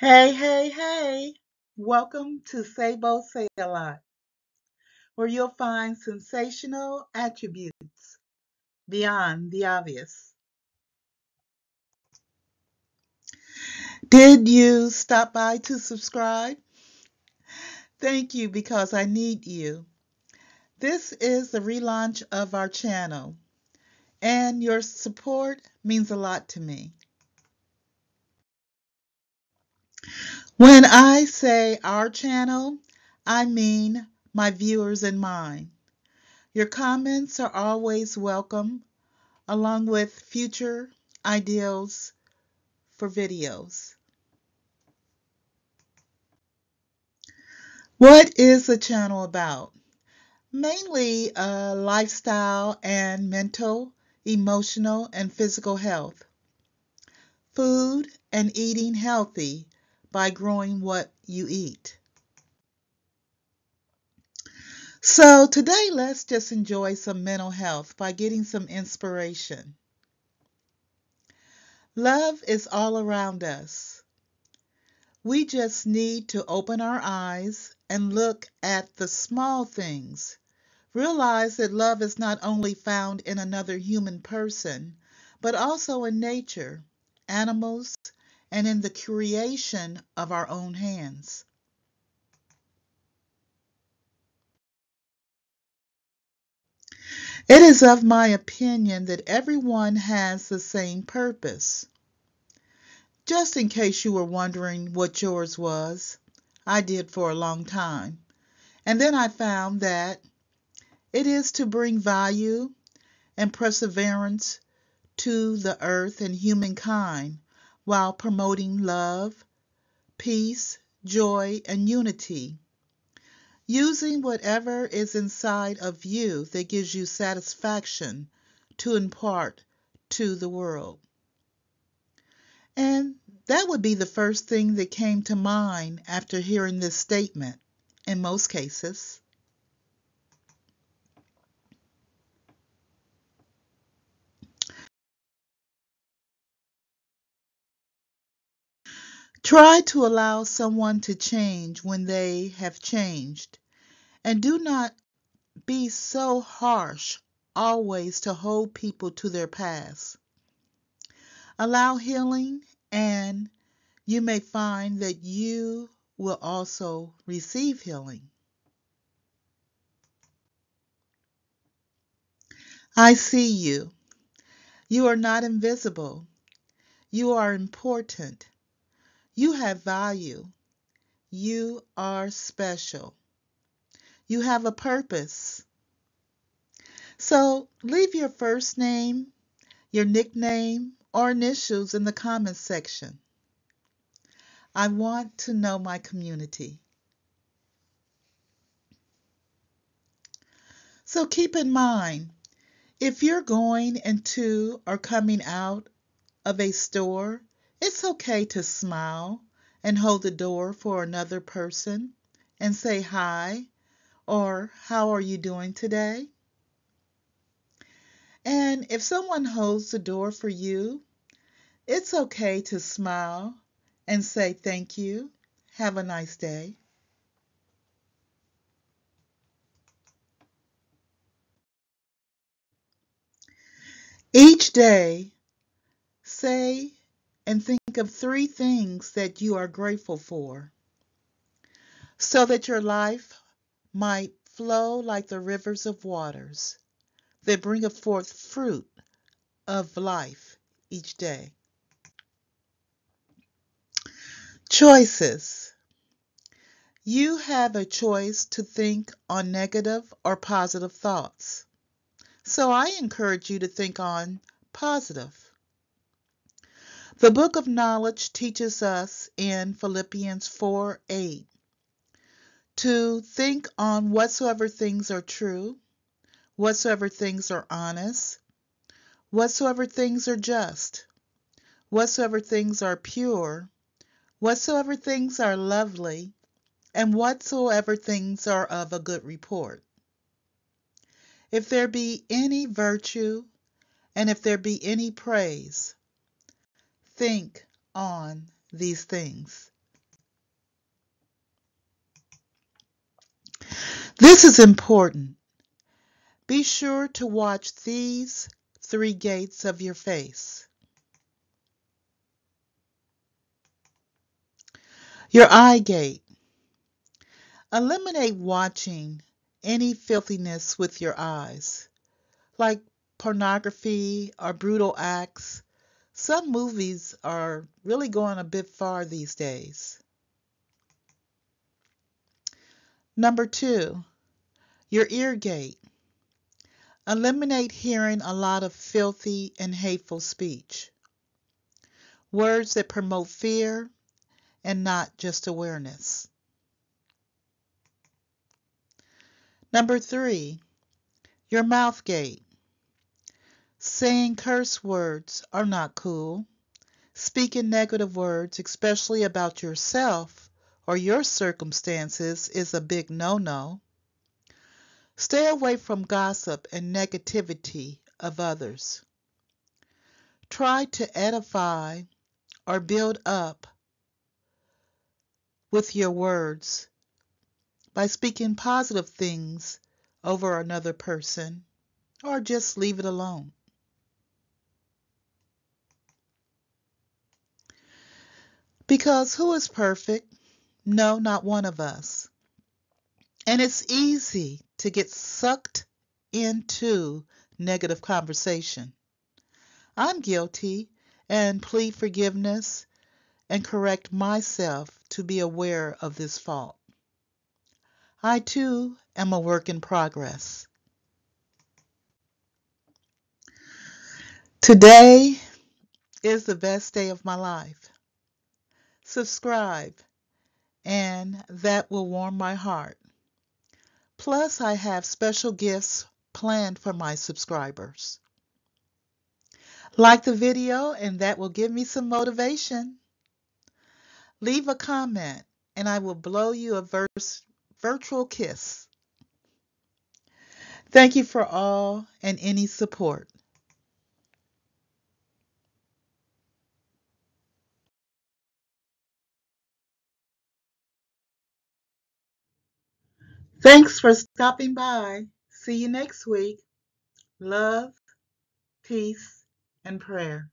Hey, hey, hey! Welcome to Sabo Say a Lot, where you'll find sensational attributes beyond the obvious. Did you stop by to subscribe? Thank you because I need you. This is the relaunch of our channel, and your support means a lot to me. When I say our channel, I mean my viewers and mine. Your comments are always welcome, along with future ideals for videos. What is the channel about? Mainly uh, lifestyle and mental, emotional, and physical health. Food and eating healthy by growing what you eat. So today let's just enjoy some mental health by getting some inspiration. Love is all around us. We just need to open our eyes and look at the small things. Realize that love is not only found in another human person, but also in nature, animals, and in the creation of our own hands. It is of my opinion that everyone has the same purpose. Just in case you were wondering what yours was, I did for a long time. And then I found that it is to bring value and perseverance to the earth and humankind while promoting love, peace, joy, and unity. Using whatever is inside of you that gives you satisfaction to impart to the world. And that would be the first thing that came to mind after hearing this statement, in most cases. Try to allow someone to change when they have changed, and do not be so harsh always to hold people to their past. Allow healing and you may find that you will also receive healing. I see you. You are not invisible. You are important. You have value. You are special. You have a purpose. So leave your first name, your nickname, or initials in the comments section. I want to know my community. So keep in mind, if you're going into or coming out of a store, it's okay to smile and hold the door for another person and say hi or how are you doing today? And if someone holds the door for you, it's okay to smile and say thank you. Have a nice day. Each day, say and think of three things that you are grateful for so that your life might flow like the rivers of waters that bring forth fruit of life each day. Choices. You have a choice to think on negative or positive thoughts. So I encourage you to think on positive. The book of knowledge teaches us in Philippians 4 8 to think on whatsoever things are true, whatsoever things are honest, whatsoever things are just, whatsoever things are pure, whatsoever things are lovely, and whatsoever things are of a good report. If there be any virtue, and if there be any praise, think on these things. This is important. Be sure to watch these three gates of your face. Your eye gate. Eliminate watching any filthiness with your eyes, like pornography or brutal acts some movies are really going a bit far these days. Number two, your ear gate. Eliminate hearing a lot of filthy and hateful speech. Words that promote fear and not just awareness. Number three, your mouth gate. Saying curse words are not cool. Speaking negative words, especially about yourself or your circumstances, is a big no no. Stay away from gossip and negativity of others. Try to edify or build up with your words by speaking positive things over another person or just leave it alone. Because who is perfect? No, not one of us. And it's easy to get sucked into negative conversation. I'm guilty and plead forgiveness and correct myself to be aware of this fault. I too am a work in progress. Today is the best day of my life. Subscribe, and that will warm my heart. Plus, I have special gifts planned for my subscribers. Like the video, and that will give me some motivation. Leave a comment, and I will blow you a verse, virtual kiss. Thank you for all and any support. Thanks for stopping by. See you next week. Love, peace, and prayer.